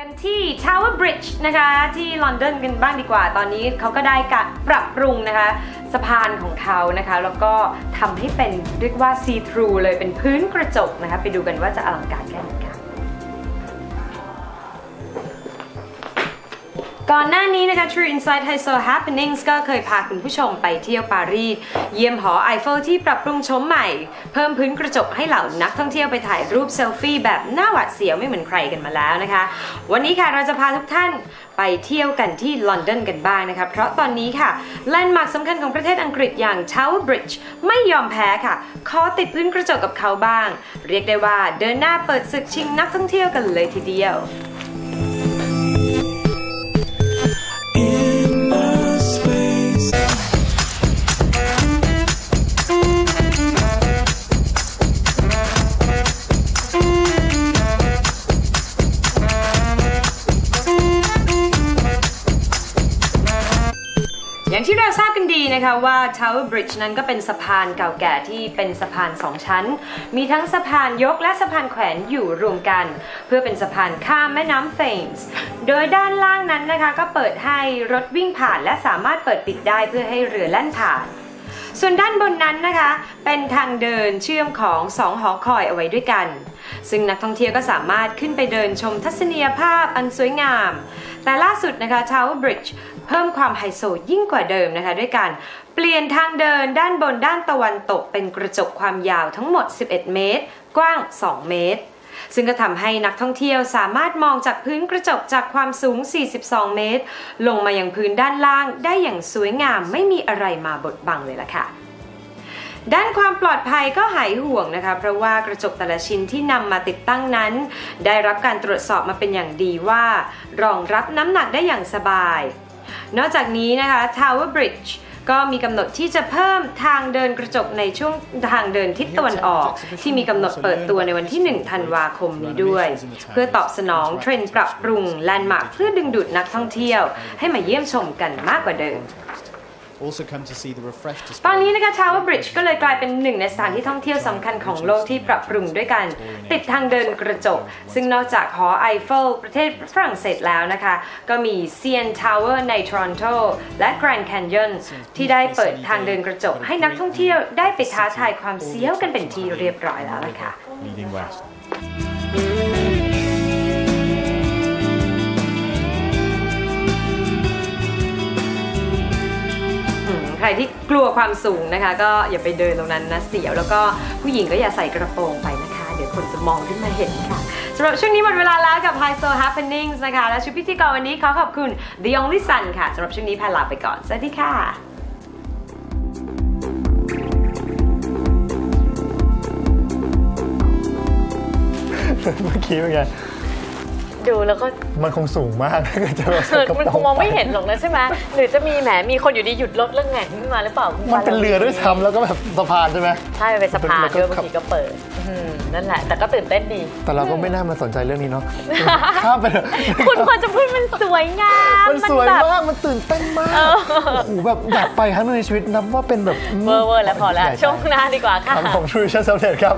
กันที่ Tower Bridge นะคะ ที่ลอนดอนกันบ้างดีกว่า ตอนนี้เขาก็ได้การปรับปรุงนะคะ สะพานของเขานะคะ แล้วก็ทำให้เป็นเรียกว่า see through เลยเป็นพื้นกระจกนะคะ ไปดูกันว่าจะอลังการแค่ไหน ก่อนหน้านี้นะคะ True Insight High Soul Happenings ก็เคยพาคุณผู้ชมไปเที่ยวปารีส เยี่ยมหอไอเฟลที่ปรับปรุงชมใหม่ เพิ่มพื้นกระจกให้เหล่านักท่องเที่ยวไปถ่ายรูปเซลฟี่แบบหน้าหวาดเสียวไม่เหมือนใครกันมาแล้วนะคะ วันนี้ค่ะเราจะพาทุกท่านไปเที่ยวกันที่ลอนดอนกันบ้างนะคะ เพราะตอนนี้ค่ะแลนด์มาร์คสำคัญของประเทศอังกฤษอย่าง Tower Bridge ไม่ยอมแพ้ค่ะ ขอติดพื้นกระจกกับเขาบ้าง เรียกได้ว่าเดินหน้าเปิดศึกชิงนักท่องเที่ยวกันเลยทีเดียว อย่างที่เราทราบกันดีนะคะว่า Tower Bridge นั้นก็เป็นสะพานเก่าแก่ที่เป็นสะพานสองชั้น มีทั้งสะพานยกและสะพานแขวนอยู่รวมกัน เพื่อเป็นสะพานข้ามแม่น้ำเ a มส์โดยด้านล่างนั้นนะคะก็เปิดให้รถวิ่งผ่านและสามารถเปิดปิดได้เพื่อให้เรือแล่นผ่านส่วนด้านบนนั้นนะคะ เป็นทางเดินเชื่อมของสองหอคอยเอาไว้ด้วยกัน ซึ่งนักท่องเที่ยวก็สามารถขึ้นไปเดินชมทัศนียภาพอันสวยงาม แต่ล่าสุดนะคะ Tower Bridge เพิ่มความไฮโซยิ่งกว่าเดิมนะคะ ด้วยการเปลี่ยนทางเดินด้านบนด้านตะวันตก เป็นกระจกความยาวทั้งหมด 11 เมตร กว้าง 2 เมตร ซึ่งก็ทำให้นักท่องเที่ยวสามารถมองจากพื้นกระจกจากความสูง 42 เมตร ลงมายังพื้นด้านล่างได้อย่างสวยงามไม่มีอะไรมาบดบังเลยล่ะค่ะด้านความปลอดภัยก็หายห่วงนะคะ เพราะว่ากระจกแต่ละชิ้นที่นำมาติดตั้งนั้น ได้รับการตรวจสอบมาเป็นอย่างดีว่า รองรับน้ำหนักได้อย่างสบาย นอกจากนี้นะคะ Tower Bridge ก็มีกำหนดที่จะเพิ่มทางเดินกระจกในช่วงทางเดินทิศตะวันออก ที่มีกำหนดเปิดตัวในวันที่ 1 ธันวาคมนี้ด้วย เพื่อตอบสนองเทรนด์ปรับปรุงแลนด์มาร์คเพื่อดึงดูดนักท่องเที่ยว ให้มาเยี่ยมชมกันมากกว่าเดิม Also come to see the refreshed ตอน display. นี้นะคะ Tower Bridge ก็เลยกลายเป็นหนึ่งในสถานที่ท่องเที่ยวสำคัญของโลกที่ปรับปรุงด้วยกัน ติดทางเดินกระจก ซึ่งนอกจากหอไอเฟลประเทศฝรั่งเศสแล้วนะคะ ก็มี CN Tower ในทรอนโตและ Grand Canyon ที่ได้เปิดทางเดินกระจก ให้นักท่องเที่ยวได้ไปท้าทายความเสียวกันเป็นที่เรียบร้อยแล้วล่ะค่ะ รที่กลัวความสูงนะคะ ก็อย่าไปเดินตรงนั้นนะเสียว แล้วก็ผู้หญิงก็อย่าใส่กระโปรงไปนะคะ เดี๋ยวคนจะมองขึ้นมาเห็นค่ะสำหรับช่วงนี้หมดเวลาแล้วกับ High Soul Happenings นะคะ และชุดพิธีกรวันนี้ขอขอบคุณ The Only Sun ค่ะสำหรับช่วงนี้แพนลาไปก่อนสวัสดีค่ะเมื่อกี้เป็นไง ดูแล้วก็มันคงสูงมากถ้าเกิดจะแบบเออมันคงมองไม่เห็นหรอกนะใช่ไหมหรือจะมีแหมมีคนอยู่ดีหยุดรถแล้วแหงนขึ้นมาหรือเปล่ามันเป็นเรือด้วยซ้ำแล้วก็แบบสะพานใช่ไหมใช่มันเป็นสะพานแล้วก็ด้วยบาขับงทีก็เปิดอืมนั่นแหละ แต่ก็ตื่นเต้นดี แต่เราก็ไม่น่ามาสนใจเรื่องนี้เนาะข้ามไปเถอะคุณควรจะพูดมันสวยงามมันสวยแบบมากมันตื่นเต้นมากโอ้โหแบบอยากไปครั้งหนึงในชีวิตนับว่าเป็นแบบเวอร์เวอร์แล้วพอแล้วใหญ่ไปช่วงหน้าดีกว่าค่ะครับผมชูริชันสำเร็จครับ